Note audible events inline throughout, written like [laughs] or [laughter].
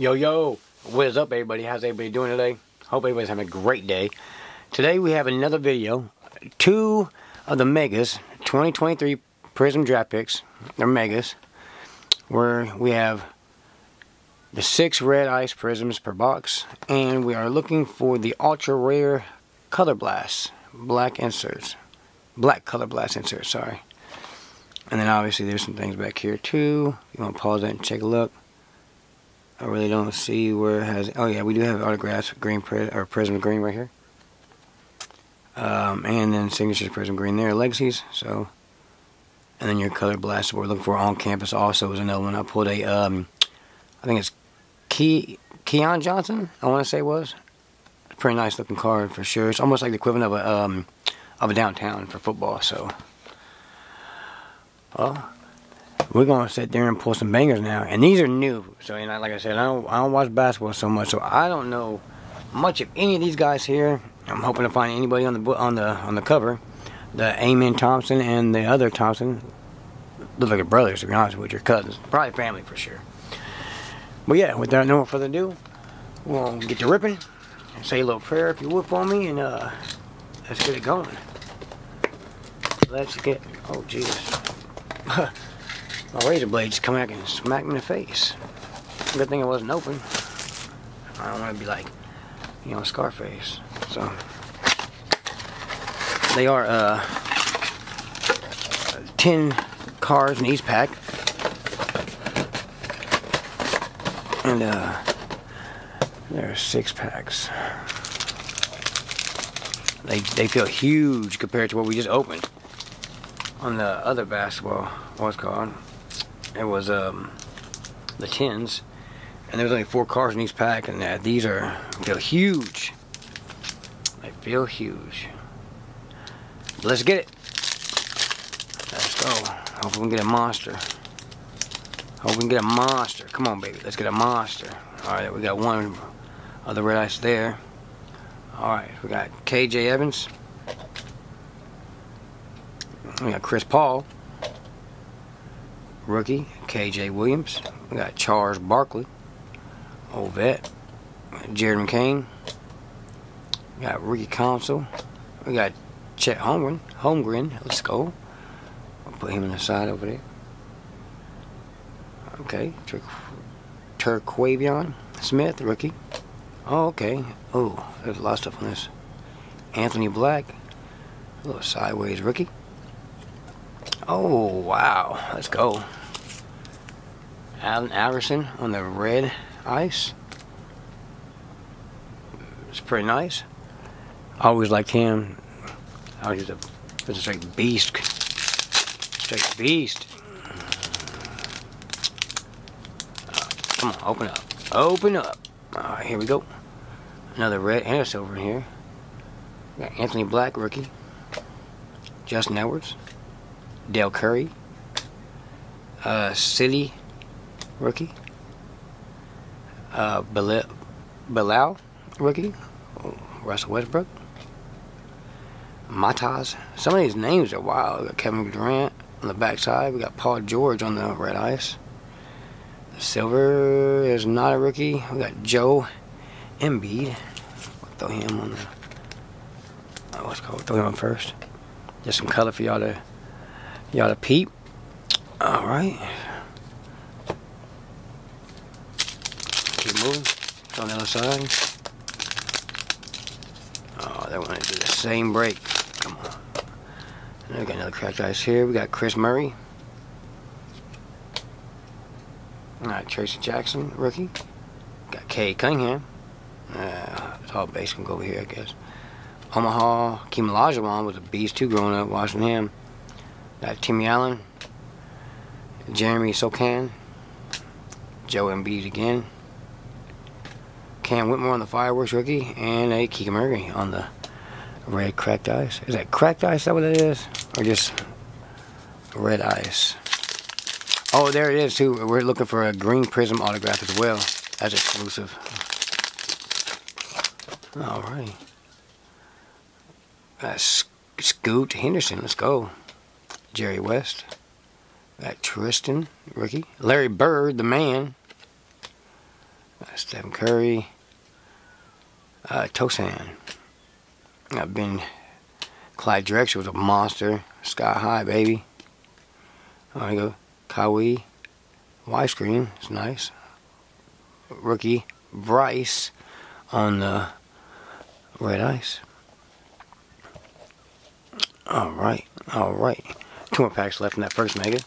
Yo, yo, what is up, everybody? How's everybody doing today? Hope everybody's having a great day. Today we have another video. Two of the Megas 2023 Prizm Draft Picks. They're Megas. Where we have the six red ice prisms per box. And we are looking for the ultra rare color blast. Black inserts. Black color blast inserts, sorry. And then obviously there's some things back here too. You want to pause that and take a look. I really don't see where it has. Oh yeah, we do have autographs, green or Prizm green right here. Um, and then signatures Prizm green there, legacies. So, and then your color blast we're looking for on campus also is another one. I pulled a, um, I think it's Key Keon Johnson. I want to say was. Pretty nice looking card for sure. It's almost like the equivalent of a um, of a downtown for football. So. Well, we're gonna sit there and pull some bangers now, and these are new. So, you know, like I said, I don't, I don't watch basketball so much, so I don't know much of any of these guys here. I'm hoping to find anybody on the on the on the cover. The Amen Thompson and the other Thompson look like brothers, to be honest with your cousins, probably family for sure. But yeah, without no further ado, we'll get to ripping. And say a little prayer if you would for me, and uh, let's get it going. Let's get. Oh Jesus. [laughs] My razor blade just come back and smack me in the face. Good thing it wasn't open. I don't want to be like, you know, Scarface. So they are uh, ten cars in each pack, and uh, there are six packs. They they feel huge compared to what we just opened on the other basketball, what's called, it was um, the tins, and there was only four cars in each pack, and uh, these are feel huge. They feel huge. Let's get it. Let's go. Hope we can get a monster. Hope we can get a monster. Come on, baby. Let's get a monster. All right, we got one of the red ice there. All right, we got KJ Evans. We got Chris Paul, rookie, KJ Williams. We got Charles Barkley, old vet. Jared McCain. We got rookie Council. We got Chet Holmgren. Holmgren, let's go. I'll put him on the side over there. Okay, Tur Terquavion Smith, rookie. Oh, okay. Oh, there's a lot of stuff on this. Anthony Black, a little sideways rookie. Oh, wow. Let's go. Allen Iverson on the red ice. It's pretty nice. Always liked him. Was just a, was a straight beast. Straight beast. Uh, come on, open up. Open up. Alright, here we go. Another red and a silver here. Got Anthony Black, rookie. Justin Edwards. Dell Curry, uh, City rookie, uh, Bilal, Bilal rookie, Russell Westbrook, Matas. Some of these names are wild. We got Kevin Durant on the backside. We got Paul George on the red ice. Silver is not a rookie. We got Joe Embiid. We'll throw him on the. Oh, what's called? Throw him on first. Just some color for y'all to Y'all to peep. Alright. Keep on the other side. Oh, they want to do the same break. Come on. And we got another cracked ice here. We got Kris Murray. Alright, Tracy Jackson, rookie. Got Cade Cunningham. Uh, it's all base can go over here, I guess. Omaha, Kim Olajuwon was a beast too growing up, watching him. Got Timmy Allen, Jeremy Sokan, Joe Embiid again, Cam Whitmore on the fireworks rookie, and a Keegan Murray on the red cracked ice. Is that cracked ice? Is that what it is? Or just red ice? Oh, there it is too. We're looking for a green Prizm autograph as well. That's exclusive. All right. That's Scoot Henderson. Let's go. Jerry West. Got Tristan, rookie. Larry Bird, the man. Stephen Curry. Uh, Tosan. I've been. Clyde Drexler was a monster. Sky high, baby. You go. Kawhi. Widescreen. It's nice. Rookie. Bryce on the red ice. Alright. Alright. Two more packs left in that first mega.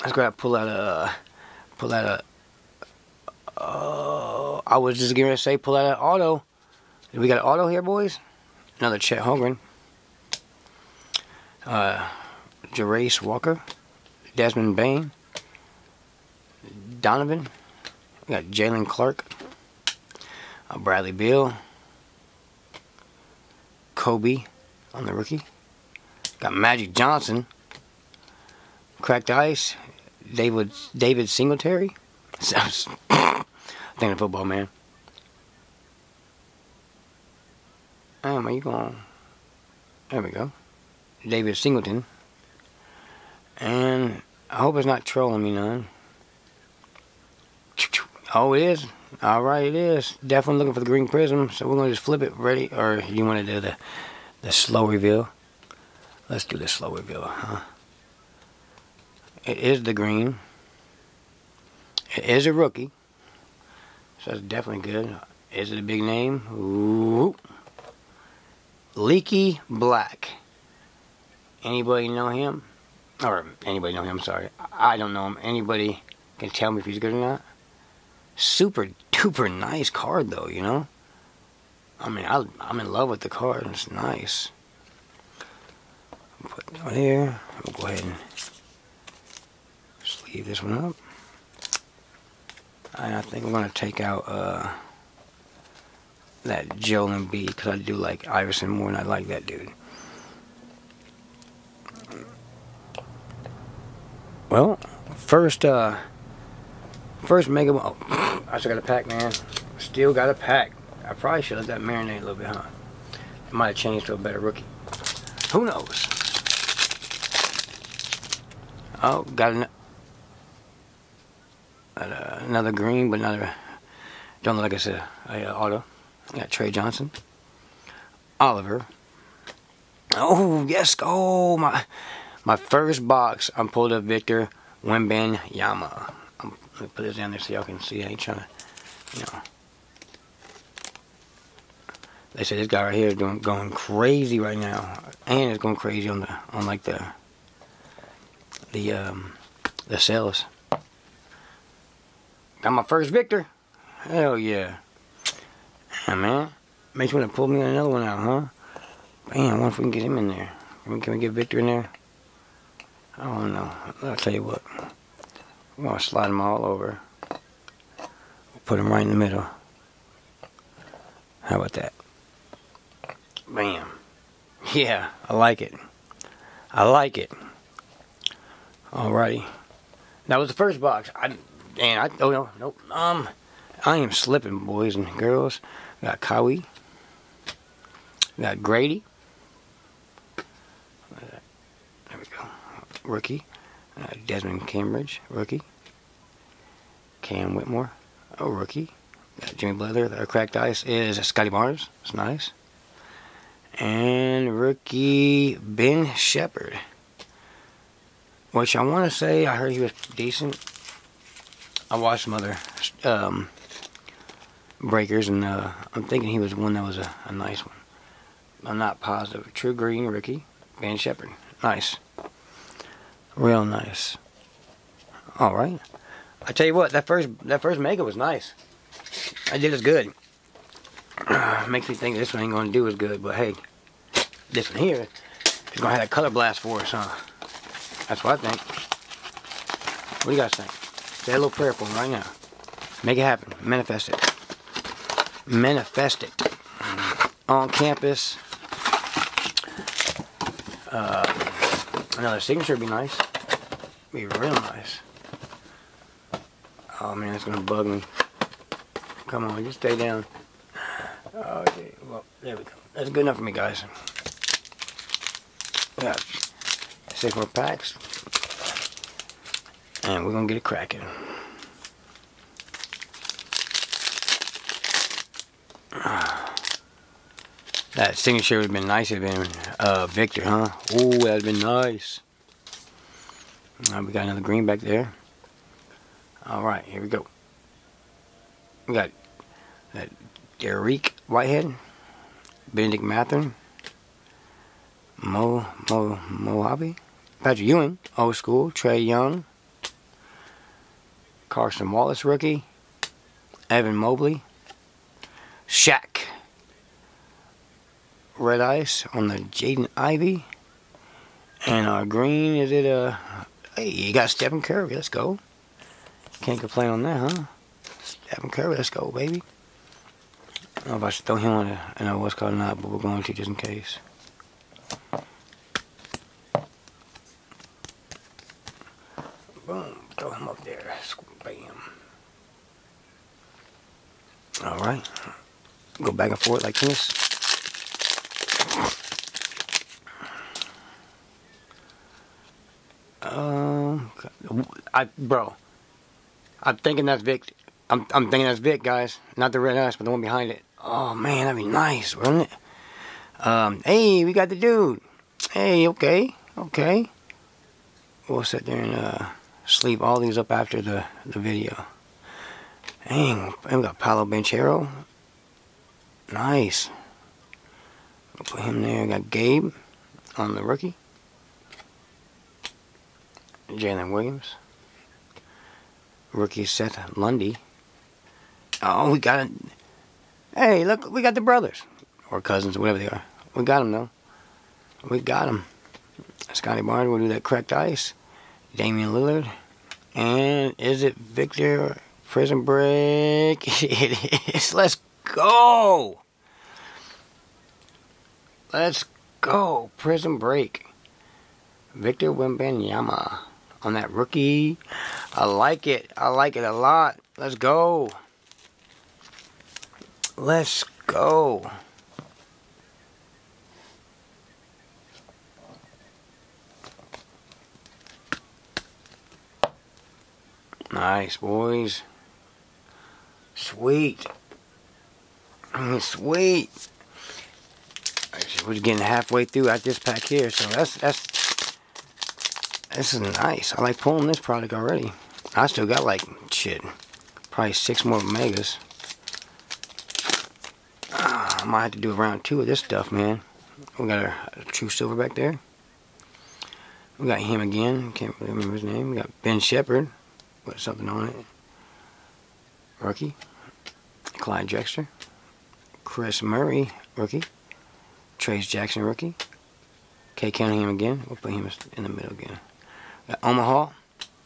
Let's go pull out a. Pull out a. Uh, I was just to say pull out an auto. We got an auto here, boys. Another Chet Holmgren. Uh, Jarace Walker. Desmond Bane. Donovan. We got Jaylen Clark. Uh, Bradley Beal. Kobe on the rookie. Got Magic Johnson. Cracked Ice. David David Singletary. [laughs] Sounds thinking football, man. Um, are you going? There we go. David Singleton. And I hope it's not trolling me none. Oh, it is. All right, it is. Definitely looking for the green Prizm. So we're gonna just flip it. Ready? Or you want to do the the slow reveal? Let's do the slow reveal, huh? It is the green. It is a rookie. So that's definitely good. Is it a big name? Ooh. Leaky Black. Anybody know him? Or anybody know him, sorry. I don't know him. Anybody can tell me if he's good or not? Super duper nice card though, you know? I mean, I, I'm in love with the card. It's nice. Put it on here. We'll go ahead and sleeve this one up. And I think I'm going to take out uh, that Joel Embiid because I do like Iverson more and I like that dude. Well, first, uh, first Mega. Oh, [laughs] I still got a pack, man. Still got a pack. I probably should let that marinate a little bit, huh? It might have changed to a better rookie. Who knows? Oh, got an, another green, but another. Don't look like it's a, a, auto. Got Trey Johnson, Oliver. Oh yes! Oh my, my first box. I'm pulled up Victor Wembanyama. I'm, let me put this down there so y'all can see. I ain't trying to, you know. They say this guy right here is doing going crazy right now, and it's going crazy on the on like the the um the sales. Got my first Victor. Hell yeah. Yeah, man. Makes me want to pull me another one out, huh? Man, I wonder if we can get him in there. Can we, can we get Victor in there? I don't know. I'll tell you what. I'm going to slide them all over. We'll Put them right in the middle. How about that? Bam. Yeah, I like it. I like it. Alrighty. That was the first box. I and I oh no nope um I am slipping boys and girls. Got Kawhi. We got Grady. There we go. Rookie. Uh, Desmond Cambridge, rookie. Cam Whitmore, a rookie. Got Jimmy Butler. Our cracked ice is Scottie Barnes. It's nice. And rookie Ben Sheppard. Which I want to say, I heard he was decent. I watched some other um, breakers, and uh, I'm thinking he was one that was a, a, nice one. I'm not positive. True Green Ricky, Ben Sheppard. Nice. Real nice. All right. I tell you what, that first that first mega was nice. I did as good. [sighs] Makes me think this one ain't gonna do as good, but hey, this one here is gonna have that color blast for us, huh? That's what I think. What do you guys think? Say a little prayer for right now. Make it happen. Manifest it. Manifest it. On campus. Uh, another signature would be nice. Be real nice. Oh man, it's gonna bug me. Come on, just stay down. Okay, well, there we go. That's good enough for me, guys. Yeah. six more packs. And we're to get it cracking. That signature would have been nice. It would have been uh, Victor, huh? Oh, that would have been nice. Now we got another green back there. Alright, here we go. We got that Dariq Whitehead, Benedict Mathurin, Mo Mo Mojave, Patrick Ewing, old school, Trae Young, Cason Wallace rookie, Evan Mobley, Shaq, Red Ice on the Jaden Ivey. and our green is it a uh, hey you got Stephen Curry, let's go. Can't complain on that, huh? Stephen Curry, let's go, baby. I don't know if I should throw him on a, I know what's called or not, but we're going to just in case. Boom, throw him up there. Bam. Alright. Go back and forth like this. Um, I, bro, I'm thinking that's Vic. I'm, I'm thinking that's Vic, guys. Not the red ice, but the one behind it. Oh, man, that'd be nice, wouldn't it? Um, hey, we got the dude. Hey, okay, okay. We'll sit there and uh, sleep all these up after the, the video. Dang, we got Paolo Banchero. Nice. We'll put him there. We got Gabe on the rookie. Jalen Williams. Rookie Seth Lundy. Oh, we got it. Hey, look, we got the brothers. Or cousins, or whatever they are. We got them, though. We got them. Scottie Barnes will do that cracked ice. Damian Lillard. And is it Victor Prison Break? [laughs] it is. Let's go. Let's go. Prison Break. Victor Wembanyama on that rookie. I like it. I like it a lot. Let's go. Let's go. Nice, boys. Sweet. Sweet. We're getting halfway through at this pack here, so that's that's this is nice. I like pulling this product already. I still got like shit, probably six more megas. Uh, I might have to do a round two of this stuff, man. We got a, a true silver back there. We got him again. Can't remember his name. We got Ben Sheppard with something on it. Rookie. Clyde Drexler. Kris Murray, rookie. Trayce Jackson, rookie. Cade Cunningham again. We'll put him in the middle again. Got Omaha.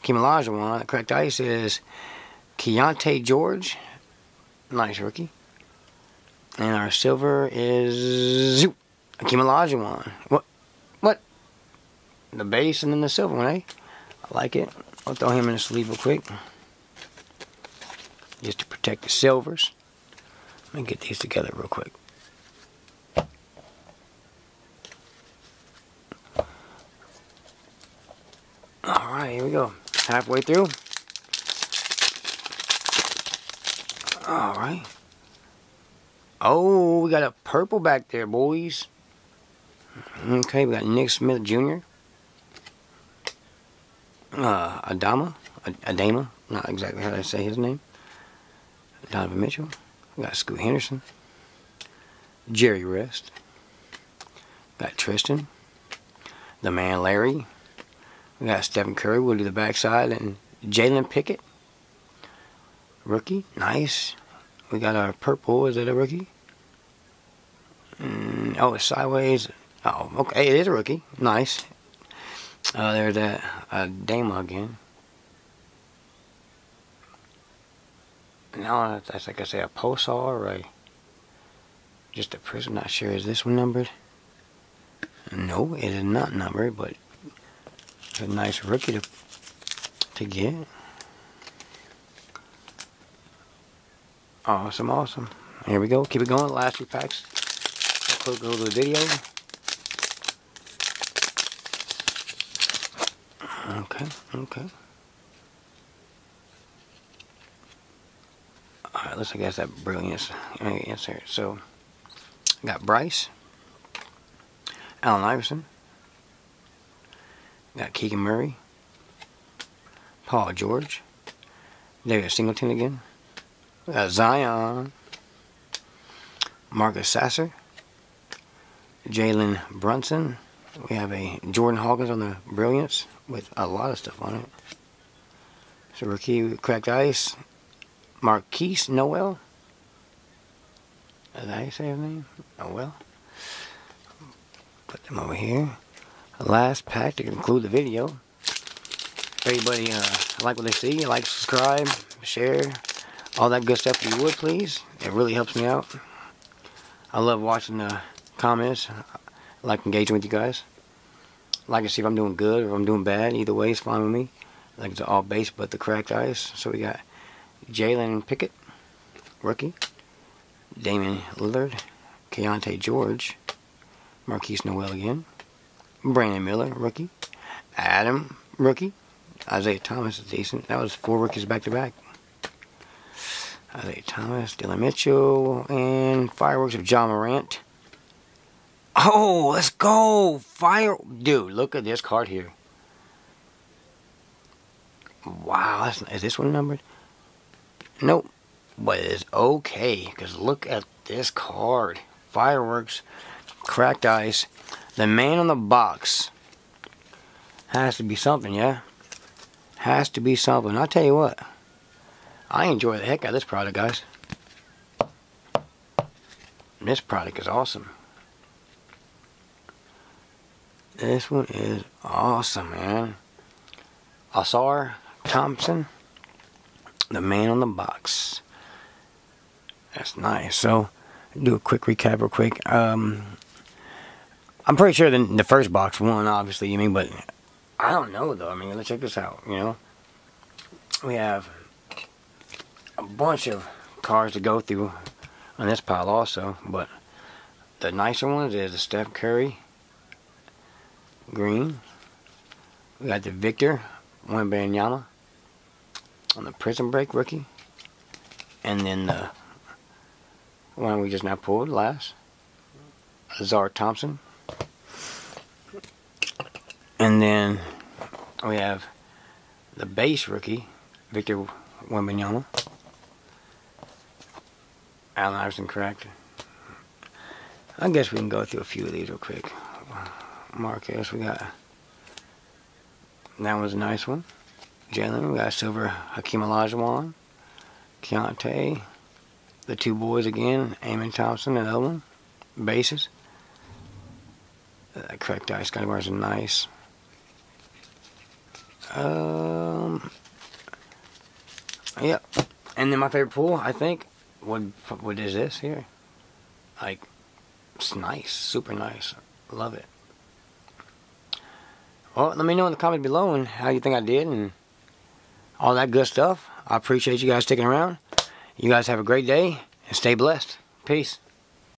Kim Olajuwon. The correct ice is Keyonte George. Nice rookie. And our silver is Akeem Olajuwon. What? What? The base and then the silver one, eh? I like it. I'll throw him in the sleeve real quick. Just to protect the silvers. Let me get these together real quick. Alright, here we go. Halfway through. Alright. Oh, we got a purple back there, boys. Okay, we got Nick Smith Jr. Uh, Adama. Adama. Not exactly how I say his name. Donovan Mitchell. Got Scoot Henderson. Jerry West. Got Tristan. The man Larry. We got Stephen Curry. We'll do the backside. And Jalen Pickett. Rookie. Nice. We got our purple. Is that a rookie? Mm, oh, it's sideways. Oh, okay. It is a rookie. Nice. Uh, there's that uh, Dama again. Now that's like I say a Posar or a just a prism. Not sure. Is this one numbered? No, it is not numbered, but a nice rookie to to get. Awesome, awesome. Here we go. Keep it going. Last few packs. Quick go to the video. Okay, okay. Alright, looks like that's that brilliance answer. So, got Bryce, Allen Iverson, got Keegan Murray, Paul George, Darius Singleton again, got Zion, Marcus Sasser, Jalen Brunson. We have a Jordan Hawkins on the Brilliance with a lot of stuff on it. So rookie cracked ice. Markquis Nowell. How you say his name? Nowell. Put them over here. Last pack to conclude the video. If uh, like what they see, like, subscribe, share, all that good stuff if you would please. It really helps me out. I love watching the comments. I like engaging with you guys. I like to see if I'm doing good or I'm doing bad. Either way it's fine with me. I like it's all base but the cracked ice. So we got Jalen Pickett, rookie. Damian Lillard. Keyonte George. Markquis Nowell again. Brandon Miller, rookie. Adam, rookie. Isaiah Thomas is decent. That was four rookies back to back. Isaiah Thomas, Dylan Mitchell, and fireworks of John Morant. Oh, let's go! Fire, dude! Look at this card here. Wow, is this one numbered? Nope, but it's okay because look at this card. Fireworks, cracked ice. The man on the box has to be something, yeah. Has to be something. I'll tell you what. I enjoy the heck out of this product, guys. This product is awesome. This one is awesome, man. Ausar Thompson, the man on the box. That's nice. So, do a quick recap real quick. Um, I'm pretty sure the, the first box won, obviously, you mean, but I don't know, though. I mean, let's check this out, you know. We have a bunch of cars to go through on this pile also, but the nicer ones is the Steph Curry green. We got the Victor Wembanyama on the Prison Break rookie. And then uh, the one we just now pulled last, Ausar Thompson. And then we have the base rookie, Victor Wembanyama. Allen Iverson correct. I guess we can go through a few of these real quick. Marcus, we got that was a nice one. Jalen, we got silver Hakeem Olajuwon, Keyonte, the two boys again, Amen Thompson and Owen, bases. That cracked ice wears a nice. Um, yep. And then my favorite pool, I think, what what is this here? Like, it's nice, super nice. Love it. Well, let me know in the comments below and how you think I did and all that good stuff. I appreciate you guys sticking around. You guys have a great day and stay blessed. Peace.